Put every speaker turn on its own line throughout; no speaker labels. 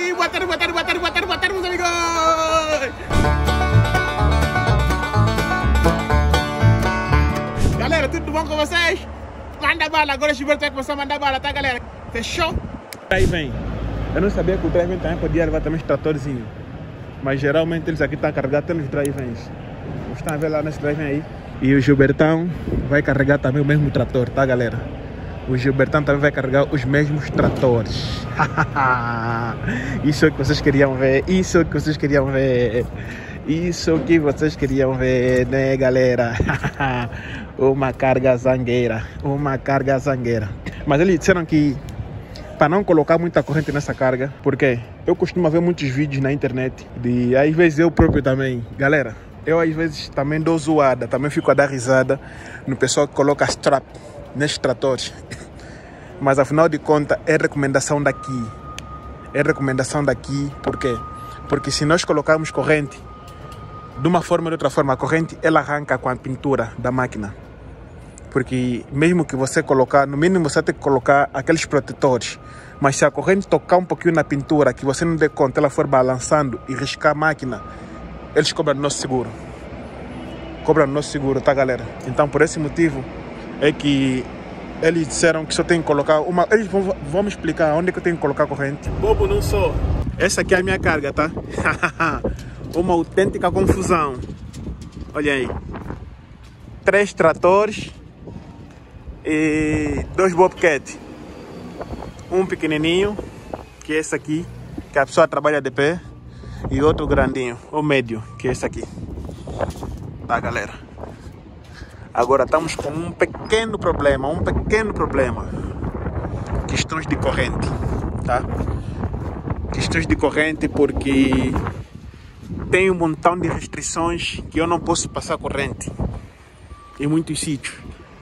aí, boa tarde, boa tarde, boa tarde, boa tarde, boa tarde, meus amigos! Galera, tudo bom com vocês? Manda bala, agora o Gilberto vai começar a mandar bala, tá galera? Fechou? Aí vem. Eu não sabia que o drive também podia levar também os tratorzinhos. Mas geralmente eles aqui estão carregados pelos drive-ins. Estão a ver lá nesse drive aí. E o Gilbertão vai carregar também o mesmo trator, tá galera? O Gilbertão também vai carregar os mesmos tratores. Isso é o que vocês queriam ver. Isso é o que vocês queriam ver. Isso que vocês queriam ver, né, galera? uma carga zangueira. Uma carga zangueira. Mas eles disseram que para não colocar muita corrente nessa carga, porque eu costumo ver muitos vídeos na internet de às vezes eu próprio também, galera. Eu às vezes também dou zoada, também fico a dar risada no pessoal que coloca strap nestes tratores. Mas afinal de contas é recomendação daqui. É recomendação daqui, por quê? Porque se nós colocarmos corrente, de uma forma ou de outra forma, a corrente ela arranca com a pintura da máquina. Porque mesmo que você colocar, no mínimo você tem que colocar aqueles protetores. Mas se a corrente tocar um pouquinho na pintura, que você não dê conta, ela for balançando e riscar a máquina, eles cobram no nosso seguro. Cobram no nosso seguro, tá galera? Então por esse motivo é que eles disseram que só tem que colocar uma. Eles vão, vão me explicar onde é que eu tenho que colocar a corrente. Bobo não sou. Essa aqui é a minha carga, tá? uma autêntica confusão. Olha aí. Três tratores e dois bobcat. Um pequenininho, que é esse aqui, que a pessoa trabalha de pé, e outro grandinho, o médio, que é esse aqui. Tá, galera? Agora estamos com um pequeno problema, um pequeno problema. Questões de corrente, tá? Questões de corrente porque tem um montão de restrições que eu não posso passar corrente em muitos sítios.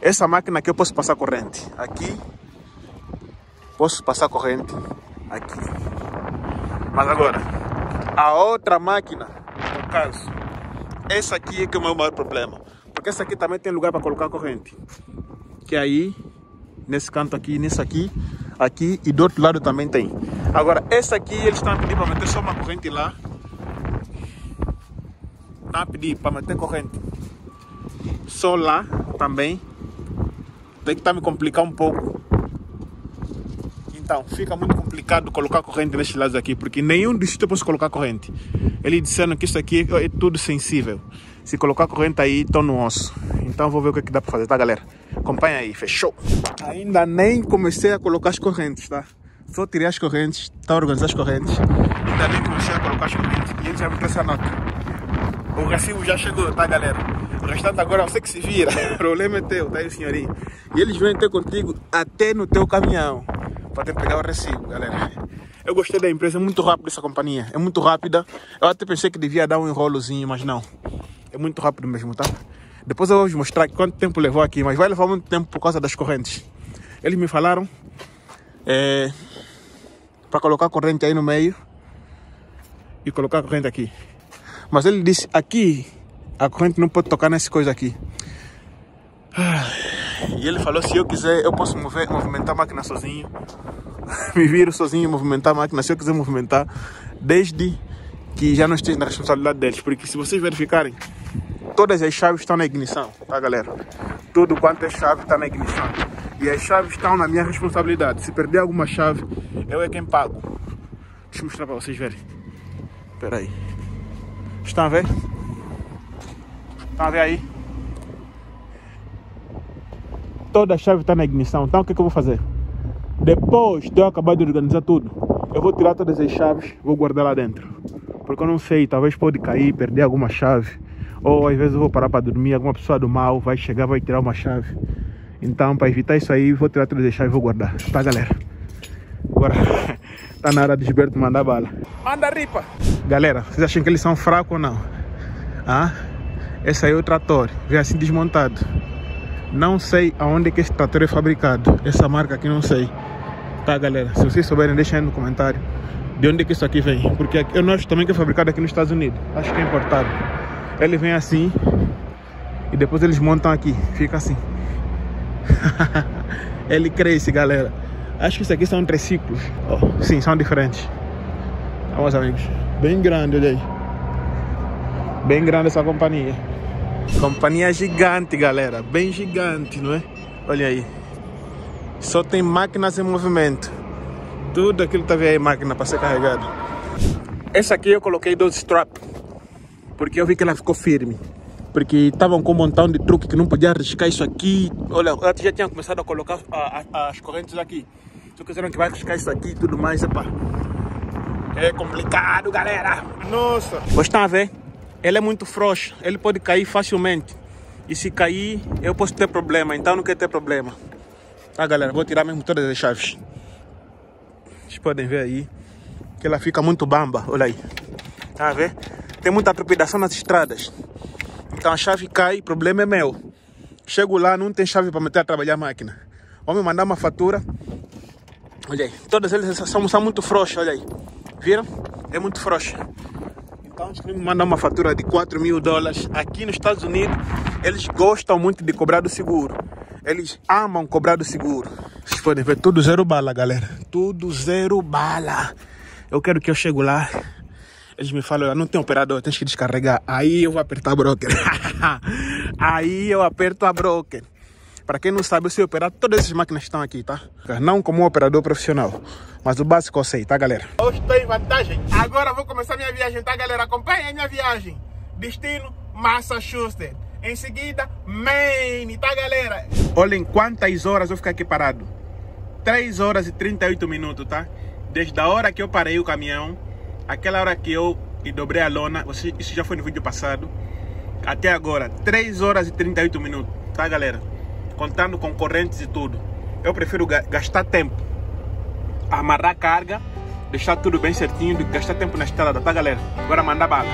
Essa máquina aqui eu posso passar corrente. Aqui posso passar corrente. Aqui. Mas agora, a outra máquina, no caso, essa aqui é que é o meu maior problema. Porque essa aqui também tem lugar para colocar corrente. Que aí, nesse canto aqui, nesse aqui, aqui e do outro lado também tem. Agora, essa aqui eles estão a pedir para meter só uma corrente lá. Estão a pedir para meter corrente só lá também tem que estar tá me complicar um pouco. Então, fica muito complicado colocar corrente nestes lados aqui, porque nenhum sítios eu posso colocar corrente. Eles disseram que isso aqui é tudo sensível. Se colocar corrente aí, estou no osso. Então, vou ver o que, é que dá para fazer, tá, galera? Acompanha aí, fechou? Ainda nem comecei a colocar as correntes, tá? Só tirei as correntes, tá organizando as correntes. Ainda nem comecei a colocar as correntes. E eles já me essa nota. O recibo já chegou, tá, galera? O restante agora você que se vira. O problema é teu, tá aí, senhorinho? E eles vêm ter contigo até no teu caminhão para te pegar o recibo, galera. Eu gostei da empresa, é muito rápida essa companhia, é muito rápida. Eu até pensei que devia dar um enrolozinho, mas não. É muito rápido mesmo, tá? Depois eu vou vos mostrar quanto tempo levou aqui, mas vai levar muito tempo por causa das correntes. Eles me falaram é, para colocar a corrente aí no meio e colocar a corrente aqui. Mas ele disse aqui a corrente não pode tocar nessa coisa aqui. E ele falou: se eu quiser, eu posso mover, movimentar a máquina sozinho. Me viro sozinho, movimentar a máquina se eu quiser movimentar, desde que já não esteja na responsabilidade deles. Porque se vocês verificarem, todas as chaves estão na ignição, tá galera? Tudo quanto é chave está na ignição. E as chaves estão na minha responsabilidade. Se perder alguma chave, eu é quem pago. Deixa eu mostrar para vocês verem. Espera aí. Estão a ver? Estão a ver aí? Toda a chave está na ignição. Então o que, que eu vou fazer? Depois de eu acabar de organizar tudo, eu vou tirar todas as chaves vou guardar lá dentro. Porque eu não sei, talvez pode cair, perder alguma chave. Ou às vezes eu vou parar para dormir, alguma pessoa do mal vai chegar, vai tirar uma chave. Então, para evitar isso aí, vou tirar todas as chaves e vou guardar. Tá, galera? Agora, tá na hora de Gilberto mandar bala. Manda ripa! Galera, vocês acham que eles são fracos ou não? Ah? Esse aí é o trator, vem assim desmontado. Não sei aonde que esse trator é fabricado. Essa marca aqui não sei. Tá, galera? Se vocês souberem, deixem aí no comentário de onde que isso aqui vem. Porque eu acho também que é fabricado aqui nos Estados Unidos. Acho que é importado. Ele vem assim e depois eles montam aqui. Fica assim. Ele cresce, galera. Acho que isso aqui são triciclos. Oh, sim, são diferentes. Vamos amigos, bem grande, olha aí. Bem grande essa companhia. Companhia gigante, galera, bem gigante, não é? Olha aí. Só tem máquinas em movimento. Tudo aquilo que tá vendo aí, máquina para ser carregado. Essa aqui eu coloquei dois straps, porque eu vi que ela ficou firme. Porque estavam com um montão de truque que não podia arriscar isso aqui. Olha, eu já tinha começado a colocar a, a, as correntes aqui. Só quiseram que vai arriscar isso aqui e tudo mais, epa. É complicado, galera. Nossa. Vocês estão a ver? Ele é muito frouxo, ele pode cair facilmente. E se cair, eu posso ter problema, então não quero ter problema. Tá, galera? Vou tirar mesmo todas as chaves. Vocês podem ver aí que ela fica muito bamba, olha aí. Tá a ver? Tem muita trepidação nas estradas. Então a chave cai, o problema é meu. Chego lá, não tem chave para meter a trabalhar a máquina. Vão me mandar uma fatura. Olha aí, todas eles são, são muito frouxos, olha aí. Viram? É muito frouxo. Então eles me mandar uma fatura de 4 mil dólares. Aqui nos Estados Unidos, eles gostam muito de cobrar do seguro. Eles amam cobrar do seguro. Vocês podem ver, tudo zero bala, galera. Tudo zero bala. Eu quero que eu chego lá. Eles me falam, não tem operador, tens que descarregar. Aí eu vou apertar a broker. Aí eu aperto a broker. Para quem não sabe, eu sei operar todas essas máquinas que estão aqui, tá? Não como um operador profissional, mas o básico eu sei, tá, galera? Hoje estou em vantagem. Agora vou começar minha viagem, tá, galera? Acompanhe a minha viagem. Destino, Massachusetts. Em seguida, Maine, tá, galera? Olhem quantas horas eu ficar aqui parado. 3 horas e 38 minutos, tá? Desde a hora que eu parei o caminhão, aquela hora que eu dobrei a lona, isso já foi no vídeo passado, até agora, 3 horas e 38 minutos, tá galera? Contando com correntes e tudo. Eu prefiro gastar tempo, amarrar carga, deixar tudo bem certinho, do que gastar tempo na estrada, tá galera? Agora manda bala.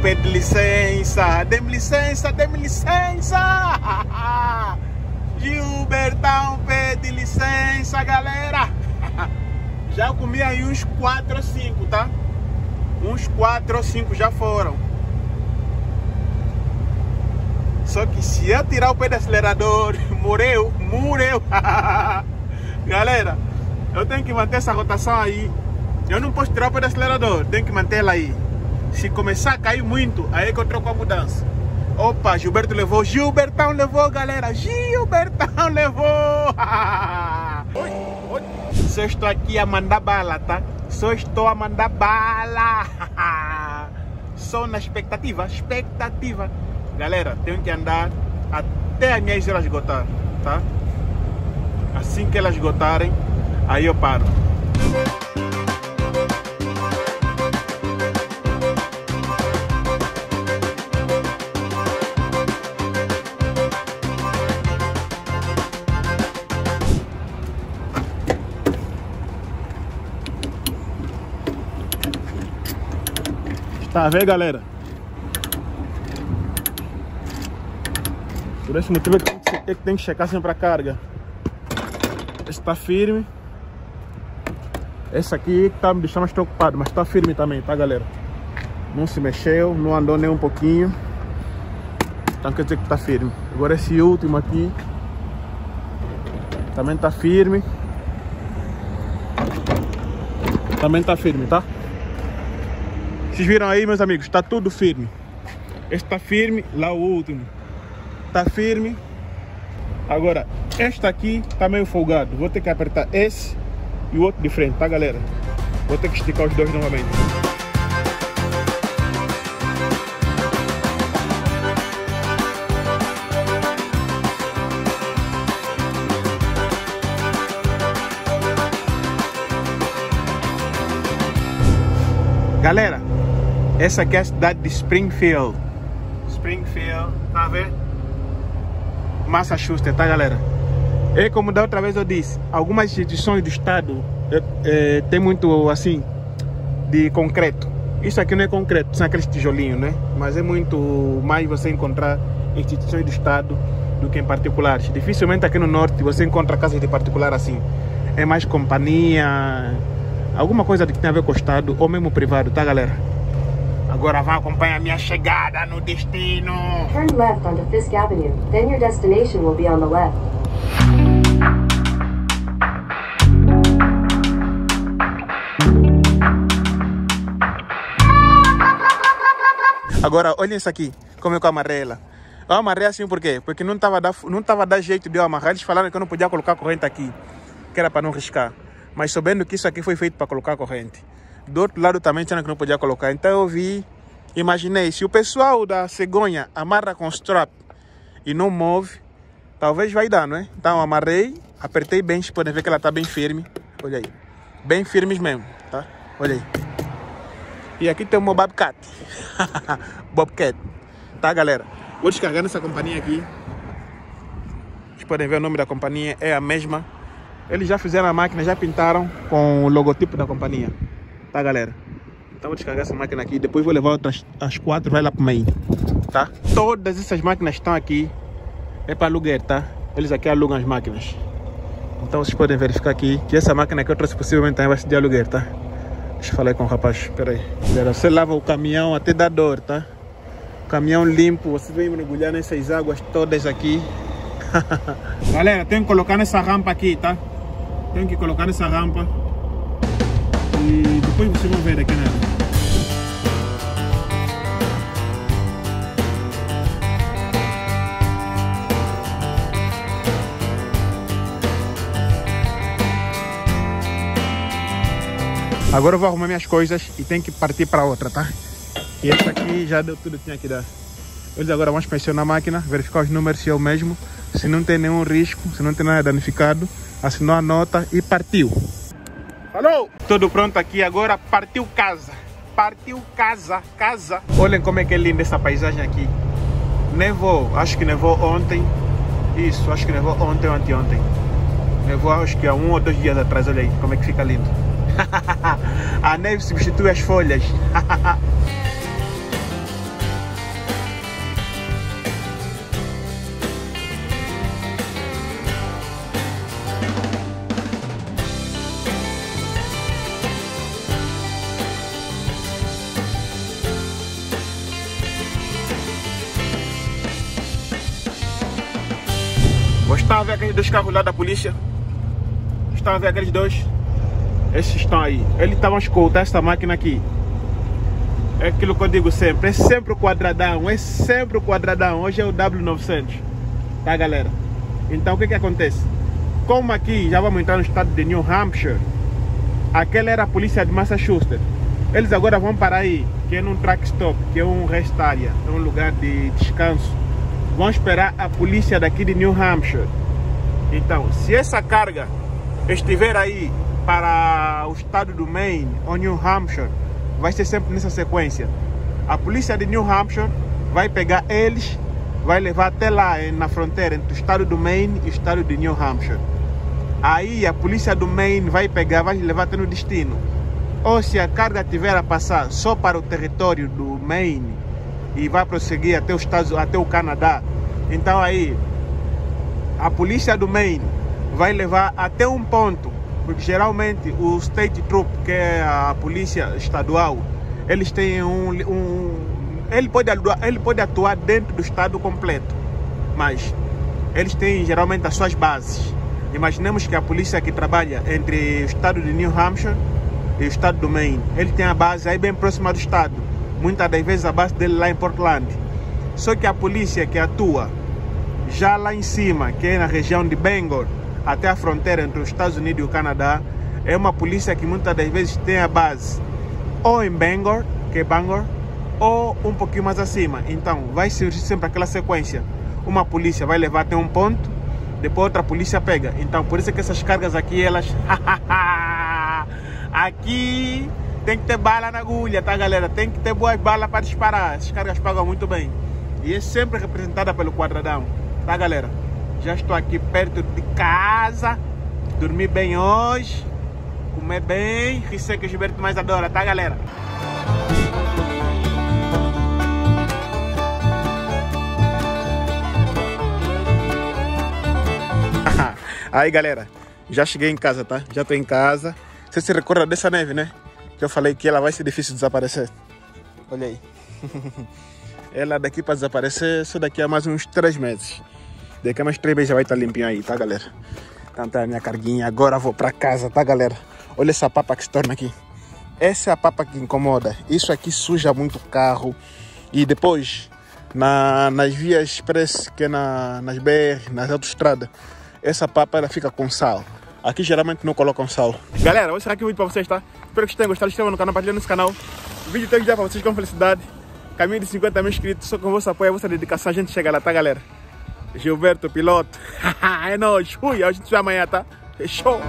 Pede licença, dê-me licença, dê-me licença. Gilbertão pede licença, galera. Já comi aí uns 4 ou 5, tá? Uns 4 ou 5 já foram. Só que se eu tirar o pé do acelerador, morreu, morreu. Galera, eu tenho que manter essa rotação aí. Eu não posso tirar o pé do acelerador, tenho que manter ela aí. Se começar a cair muito, aí é que eu troco a mudança. Opa, Gilberto levou. Gilbertão levou, galera. Gilbertão levou. oi, oi. Só estou aqui a mandar bala, tá? Só estou a mandar bala. Só na expectativa, expectativa. Galera, tenho que andar até as minhas horas esgotar, tá? Assim que elas esgotarem, aí eu paro. Tá vendo, galera? Por esse motivo é que tem que, tem que checar sempre a carga. Esse tá firme. Esse aqui tá me deixando mais preocupado, mas tá firme também, tá, galera? Não se mexeu, não andou nem um pouquinho. Então quer dizer que tá firme. Agora esse último aqui também tá firme. Também tá firme, tá? Vocês viram aí, meus amigos? Está tudo firme. Este está firme, lá o último. Está firme. Agora, este aqui está meio folgado. Vou ter que apertar esse e o outro de frente, tá, galera? Vou ter que esticar os dois novamente. Galera, essa aqui é a cidade de Springfield. Springfield, tá vendo? Massachusetts, tá galera? É como da outra vez eu disse, algumas instituições do estado é, é, tem muito assim de concreto. Isso aqui não é concreto, são aqueles tijolinhos, né? Mas é muito mais você encontrar instituições do estado do que em particulares. Dificilmente aqui no norte você encontra casas de particular assim. É mais companhia, alguma coisa que tem a ver com o Estado ou mesmo privado, tá galera? Agora vão acompanhar minha chegada no destino.
Turn left onto Fisk Avenue. Then your destination will be on the left.
Agora, olha isso aqui, como é eu amarrei ela. Eu amarrei assim por quê? Porque não estava não tava dar jeito de eu amarrar. Eles falaram que eu não podia colocar corrente aqui, que era para não riscar mas sabendo que isso aqui foi feito para colocar corrente. Do outro lado também tinha que não podia colocar. Então eu vi, imaginei, se o pessoal da cegonha amarra com strap e não move, talvez vai dar, não é? Então amarrei, apertei bem, vocês podem ver que ela está bem firme. Olha aí, bem firmes mesmo, tá? Olha aí. E aqui tem uma Bobcat. Bobcat. Tá, galera? Vou descargar nessa companhia aqui. Vocês podem ver o nome da companhia, é a mesma. Eles já fizeram a máquina, já pintaram com o logotipo da companhia. Tá, galera? Então vou descarregar essa máquina aqui. Depois vou levar outras as quatro, vai lá pro meio. Tá? Todas essas máquinas estão aqui. É para aluguer, tá? Eles aqui alugam as máquinas. Então vocês podem verificar aqui que essa máquina que eu trouxe possivelmente também vai ser de aluguer, tá? Deixa eu falar com o rapaz. Espera aí. Você lava o caminhão até dá dor, tá? Caminhão limpo. Você vem mergulhar nessas águas todas aqui. Galera, tem que colocar nessa rampa aqui, tá? Tenho que colocar nessa rampa. Depois vocês vão ver. Agora eu vou arrumar minhas coisas e tem que partir para outra, tá? E essa aqui já deu tudo que tinha que dar. Eles agora vão inspecionar a máquina, verificar os números se é o mesmo, se não tem nenhum risco, se não tem nada danificado assinou a nota e partiu. Falou! Tudo pronto aqui, agora partiu casa. Partiu casa, casa. Olhem como é que é linda essa paisagem aqui. Nevou, acho que nevou ontem. Isso, acho que nevou ontem ou anteontem. Nevou acho que há um ou dois dias atrás, olha aí como é que fica lindo. a neve substitui as folhas. Ver aqueles dois carros lá da polícia? Estão a ver aqueles dois? Esses estão aí. Eles estavam a escoltar essa máquina aqui. É aquilo que eu digo sempre. É sempre o quadradão. É sempre o quadradão. Hoje é o W900. Tá, galera? Então, o que que acontece? Como aqui já vamos entrar no estado de New Hampshire. Aquela era a polícia de Massachusetts. Eles agora vão parar aí. Que é num track stop. Que é um rest area. É um lugar de descanso. Vão esperar a polícia daqui de New Hampshire então, se essa carga estiver aí para o estado do Maine ou New Hampshire, vai ser sempre nessa sequência. A polícia de New Hampshire vai pegar eles, vai levar até lá na fronteira entre o estado do Maine e o estado de New Hampshire. Aí a polícia do Maine vai pegar, vai levar até no destino. Ou se a carga tiver a passar só para o território do Maine e vai prosseguir até até o Canadá, então aí a polícia do Maine vai levar até um ponto, porque geralmente o State Troop, que é a polícia estadual, eles têm um, um ele pode ele pode atuar dentro do estado completo, mas eles têm geralmente as suas bases. Imaginemos que a polícia que trabalha entre o estado de New Hampshire e o estado do Maine, ele tem a base aí bem próxima do estado. Muitas das vezes a base dele lá em Portland. Só que a polícia que atua já lá em cima, que é na região de Bangor, até a fronteira entre os Estados Unidos e o Canadá, é uma polícia que muitas das vezes tem a base ou em Bangor, que é Bangor, ou um pouquinho mais acima. Então vai surgir sempre aquela sequência. Uma polícia vai levar até um ponto, depois outra polícia pega. Então por isso é que essas cargas aqui, elas. aqui tem que ter bala na agulha, tá galera? Tem que ter boas balas para disparar. Essas cargas pagam muito bem. E é sempre representada pelo quadradão, tá galera? Já estou aqui perto de casa. Dormi bem hoje. Comer bem. Isso é que o Gilberto mais adora, tá galera? Aí galera, já cheguei em casa, tá? Já tô em casa. Você se recorda dessa neve, né? Que eu falei que ela vai ser difícil de desaparecer. Olha aí. ela daqui para desaparecer só daqui a mais uns 3 meses. Daqui a mais 3 meses já vai estar limpinho aí, tá galera? Então tá a minha carguinha. Agora vou para casa, tá galera? Olha essa papa que se torna aqui. Essa é a papa que incomoda. Isso aqui suja muito o carro. E depois, na, nas vias express, que é na, nas BR, nas autoestradas, essa papa ela fica com sal. Aqui geralmente não colocam sal. Galera, vou encerrar aqui o vídeo para vocês, tá? Espero que vocês tenham gostado. Inscrevam no canal, compartilhem nesse canal. O vídeo tem que dar para vocês com felicidade. Caminho de 50 mil inscritos. Só com vosso apoio, a vossa dedicação, a gente chega lá, tá, galera? Gilberto, piloto. é nóis. Fui, a gente vê amanhã, tá? Fechou.